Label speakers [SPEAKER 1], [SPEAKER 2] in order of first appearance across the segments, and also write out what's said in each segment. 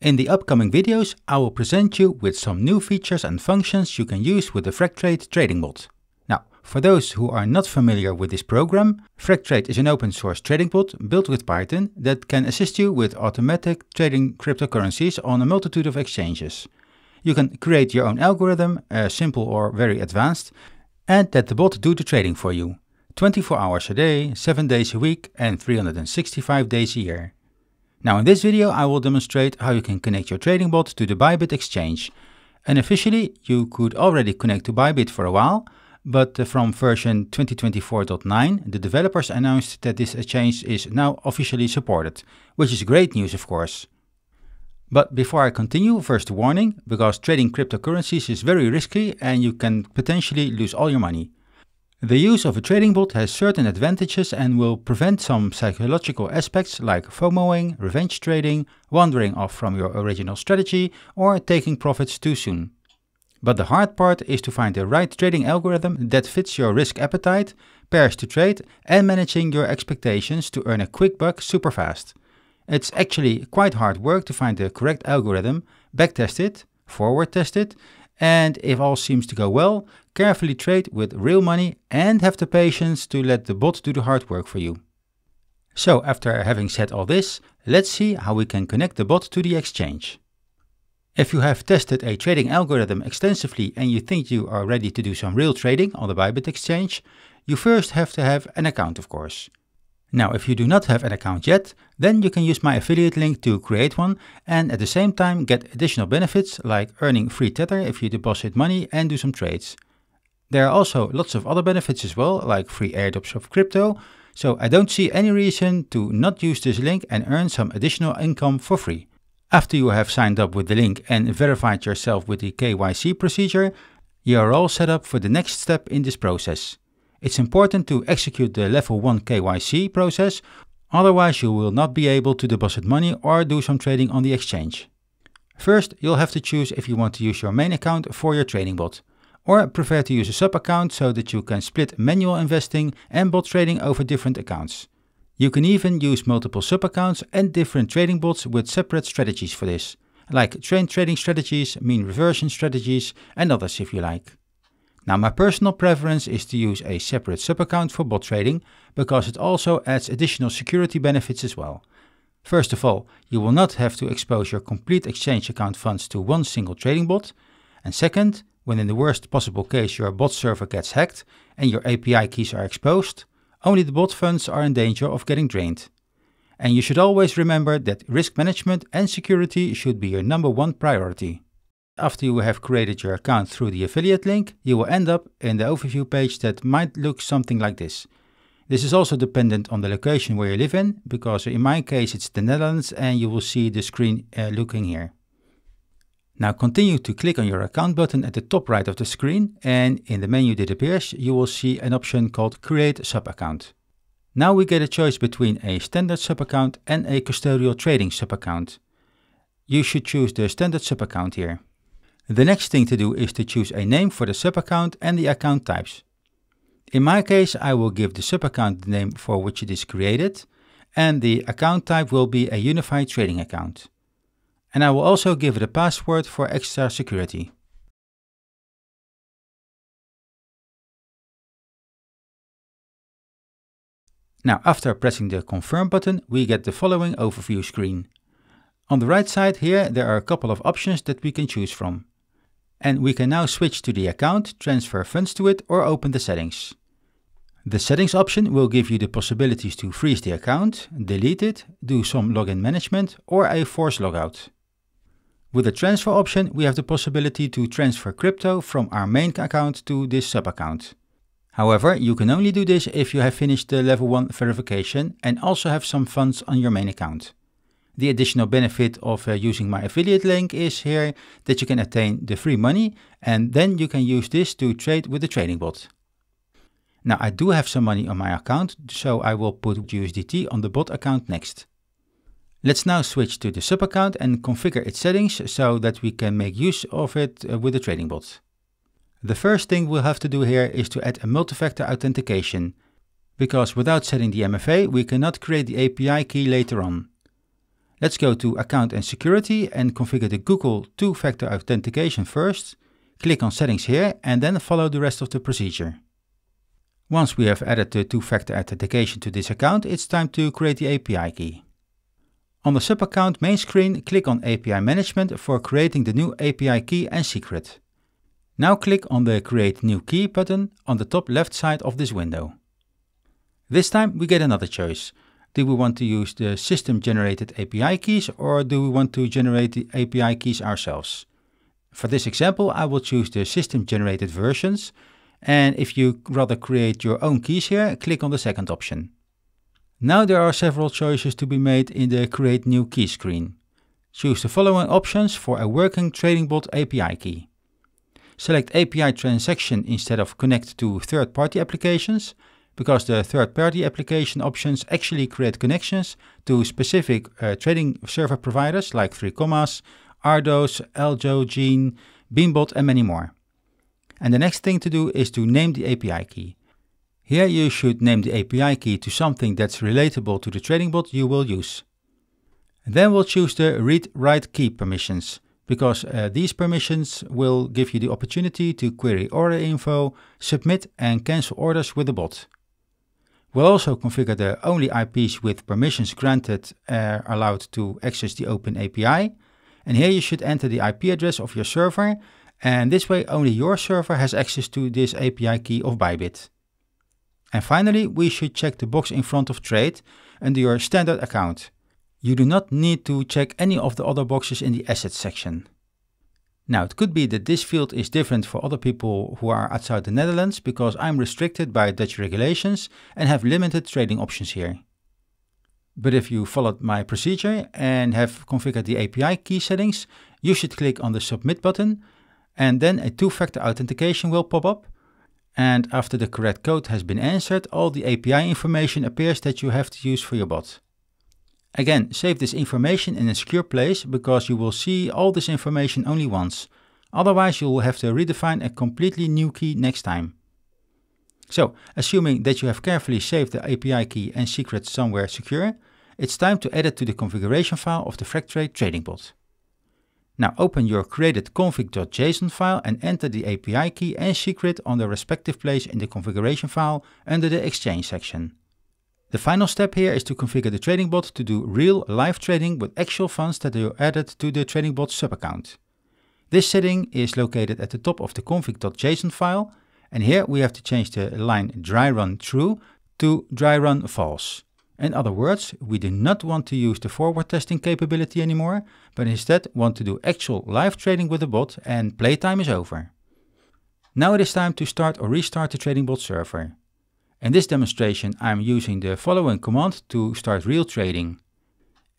[SPEAKER 1] In the upcoming videos, I will present you with some new features and functions you can use with the Freqtrade trading bot. Now, for those who are not familiar with this program, Freqtrade is an open source trading bot built with Python that can assist you with automatic trading cryptocurrencies on a multitude of exchanges. You can create your own algorithm, uh, simple or very advanced, and let the bot do the trading for you. 24 hours a day, 7 days a week and 365 days a year. Now in this video I will demonstrate how you can connect your trading bot to the Bybit exchange. Unofficially you could already connect to Bybit for a while, but uh, from version 2024.9 the developers announced that this exchange is now officially supported, which is great news of course. But before I continue, first warning, because trading cryptocurrencies is very risky and you can potentially lose all your money. The use of a trading bot has certain advantages and will prevent some psychological aspects like FOMOing, revenge trading, wandering off from your original strategy, or taking profits too soon. But the hard part is to find the right trading algorithm that fits your risk appetite, pairs to trade, and managing your expectations to earn a quick buck super fast. It's actually quite hard work to find the correct algorithm, backtest it, forward test it, and if all seems to go well, carefully trade with real money and have the patience to let the bot do the hard work for you. So after having said all this, let's see how we can connect the bot to the exchange. If you have tested a trading algorithm extensively and you think you are ready to do some real trading on the Bybit exchange, you first have to have an account of course. Now, if you do not have an account yet, then you can use my affiliate link to create one and at the same time get additional benefits like earning free Tether if you deposit money and do some trades. There are also lots of other benefits as well, like free airdrops of crypto, so I don't see any reason to not use this link and earn some additional income for free. After you have signed up with the link and verified yourself with the KYC procedure, you are all set up for the next step in this process. It's important to execute the level 1 KYC process, otherwise you will not be able to deposit money or do some trading on the exchange. First, you'll have to choose if you want to use your main account for your trading bot, or prefer to use a sub account so that you can split manual investing and bot trading over different accounts. You can even use multiple sub accounts and different trading bots with separate strategies for this, like trend trading strategies, mean reversion strategies, and others if you like. Now my personal preference is to use a separate sub-account for bot trading because it also adds additional security benefits as well. First of all, you will not have to expose your complete exchange account funds to one single trading bot. And second, when in the worst possible case your bot server gets hacked and your API keys are exposed, only the bot funds are in danger of getting drained. And you should always remember that risk management and security should be your number one priority. After you have created your account through the affiliate link, you will end up in the overview page that might look something like this. This is also dependent on the location where you live in, because in my case it's the Netherlands and you will see the screen uh, looking here. Now continue to click on your account button at the top right of the screen and in the menu that appears you will see an option called Create Sub-Account. Now we get a choice between a standard sub-account and a custodial trading sub-account. You should choose the standard sub-account here. The next thing to do is to choose a name for the sub-account and the account types. In my case, I will give the sub-account the name for which it is created, and the account type will be a unified trading account. And I will also give it a password for extra security. Now, after pressing the confirm button, we get the following overview screen. On the right side here, there are a couple of options that we can choose from. And we can now switch to the account, transfer funds to it or open the settings. The settings option will give you the possibilities to freeze the account, delete it, do some login management or a force logout. With the transfer option we have the possibility to transfer crypto from our main account to this sub-account. However, you can only do this if you have finished the level 1 verification and also have some funds on your main account. The additional benefit of uh, using my affiliate link is here that you can attain the free money and then you can use this to trade with the trading bot. Now I do have some money on my account, so I will put USDT on the bot account next. Let's now switch to the sub account and configure its settings so that we can make use of it uh, with the trading bot. The first thing we'll have to do here is to add a multi-factor authentication, because without setting the MFA we cannot create the API key later on. Let's go to Account and Security and configure the Google two-factor authentication first. Click on Settings here and then follow the rest of the procedure. Once we have added the two-factor authentication to this account, it's time to create the API key. On the sub-account main screen, click on API Management for creating the new API key and secret. Now click on the Create New Key button on the top left side of this window. This time we get another choice. Do we want to use the system-generated API keys or do we want to generate the API keys ourselves? For this example, I will choose the system-generated versions and if you rather create your own keys here, click on the second option. Now there are several choices to be made in the Create New Key screen. Choose the following options for a working TradingBot API key. Select API transaction instead of connect to third-party applications because the third-party application options actually create connections to specific uh, trading server providers like 3 Commas, Ardos, Aljo, Gene, Beanbot and many more. And the next thing to do is to name the API key. Here you should name the API key to something that's relatable to the trading bot you will use. Then we'll choose the read-write key permissions because uh, these permissions will give you the opportunity to query order info, submit and cancel orders with the bot. We'll also configure the only IPs with permissions granted are uh, allowed to access the Open API. And here you should enter the IP address of your server. And this way only your server has access to this API key of Bybit. And finally, we should check the box in front of trade under your standard account. You do not need to check any of the other boxes in the assets section. Now, it could be that this field is different for other people who are outside the Netherlands because I'm restricted by Dutch regulations and have limited trading options here. But if you followed my procedure and have configured the API key settings, you should click on the Submit button and then a two-factor authentication will pop up. And after the correct code has been answered, all the API information appears that you have to use for your bot. Again, save this information in a secure place because you will see all this information only once. Otherwise you will have to redefine a completely new key next time. So, assuming that you have carefully saved the API key and secret somewhere secure, it's time to add it to the configuration file of the Freqtrade trading bot. Now open your created config.json file and enter the API key and secret on the respective place in the configuration file under the Exchange section. The final step here is to configure the trading bot to do real live trading with actual funds that are added to the trading bot subaccount. This setting is located at the top of the config.json file and here we have to change the line dry run true to dry run false. In other words, we do not want to use the forward testing capability anymore, but instead want to do actual live trading with the bot and playtime is over. Now it is time to start or restart the trading bot server. In this demonstration I'm using the following command to start real trading.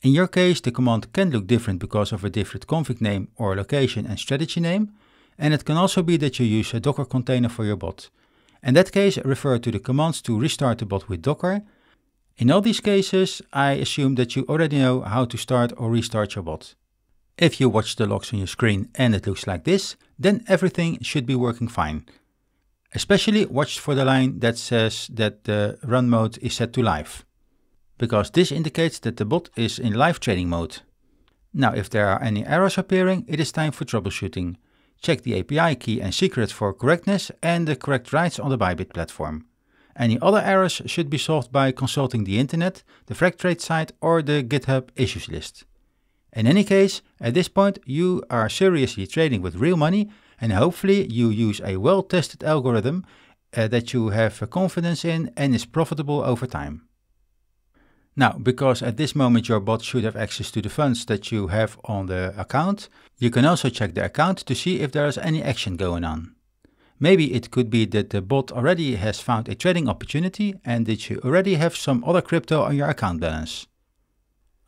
[SPEAKER 1] In your case the command can look different because of a different config name or location and strategy name, and it can also be that you use a Docker container for your bot. In that case refer to the commands to restart the bot with Docker. In all these cases I assume that you already know how to start or restart your bot. If you watch the logs on your screen and it looks like this, then everything should be working fine. Especially watch for the line that says that the run mode is set to live, because this indicates that the bot is in live trading mode. Now if there are any errors appearing, it is time for troubleshooting. Check the API key and secret for correctness and the correct rights on the Bybit platform. Any other errors should be solved by consulting the internet, the Freqtrade site or the GitHub issues list. In any case, at this point you are seriously trading with real money and hopefully you use a well-tested algorithm uh, that you have confidence in and is profitable over time. Now, because at this moment your bot should have access to the funds that you have on the account, you can also check the account to see if there is any action going on. Maybe it could be that the bot already has found a trading opportunity and that you already have some other crypto on your account balance.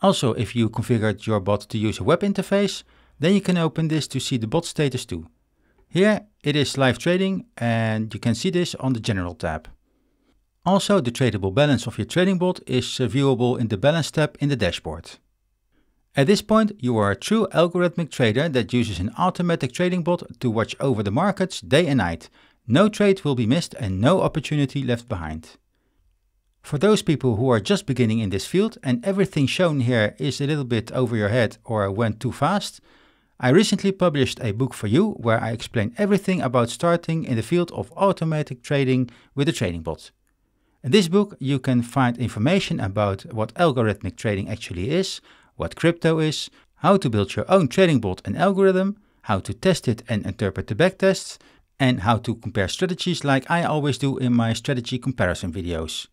[SPEAKER 1] Also, if you configured your bot to use a web interface, then you can open this to see the bot status too. Here it is live trading and you can see this on the General tab. Also the tradable balance of your trading bot is uh, viewable in the Balance tab in the dashboard. At this point you are a true algorithmic trader that uses an automatic trading bot to watch over the markets day and night. No trade will be missed and no opportunity left behind. For those people who are just beginning in this field and everything shown here is a little bit over your head or went too fast, I recently published a book for you where I explain everything about starting in the field of automatic trading with a trading bot. In this book you can find information about what algorithmic trading actually is, what crypto is, how to build your own trading bot and algorithm, how to test it and interpret the backtests, and how to compare strategies like I always do in my strategy comparison videos.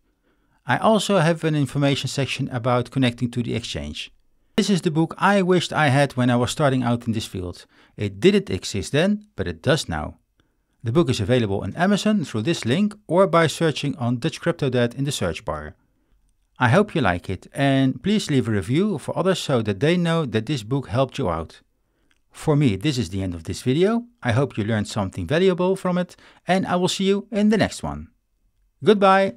[SPEAKER 1] I also have an information section about connecting to the exchange. This is the book I wished I had when I was starting out in this field. It didn't exist then, but it does now. The book is available on Amazon through this link or by searching on Dutch Crypto Dad in the search bar. I hope you like it and please leave a review for others so that they know that this book helped you out. For me, this is the end of this video. I hope you learned something valuable from it and I will see you in the next one. Goodbye!